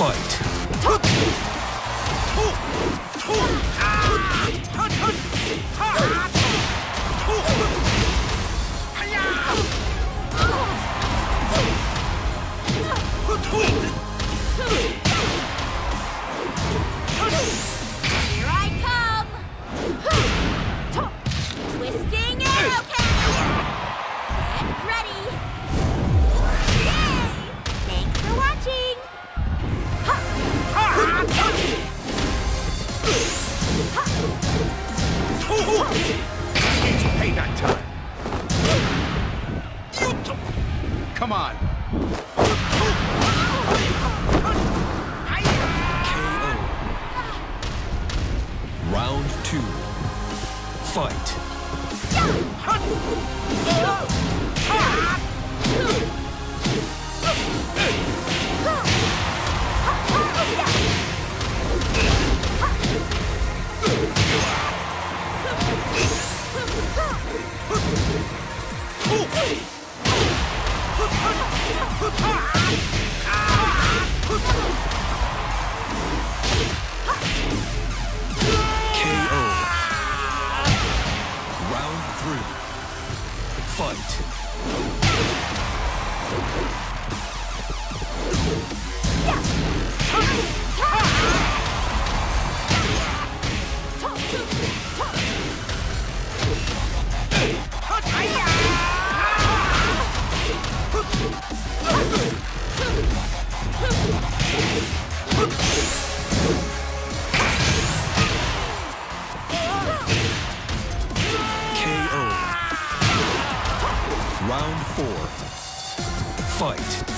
Fight! Come on. KO. Round two. Fight. Hiya! Round four. Fight.